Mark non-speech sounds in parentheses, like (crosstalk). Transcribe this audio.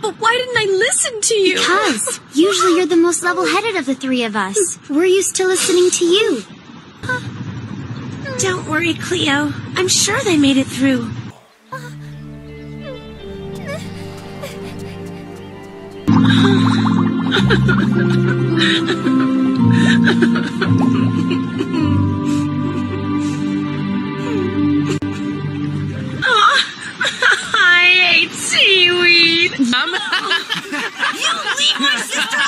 But why didn't I listen to you? Because usually you're the most level-headed of the three of us. We're used to listening to you. Don't worry, Cleo. I'm sure they made it through. (laughs) (laughs) you leave my sister!